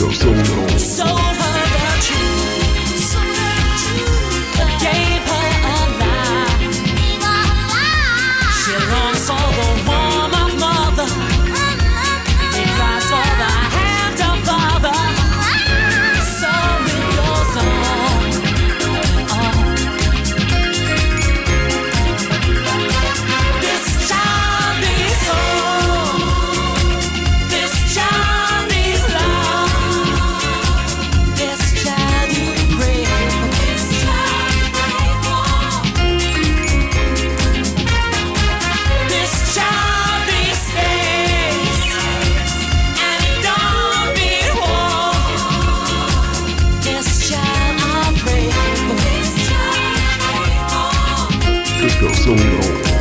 Go. So slowly roll.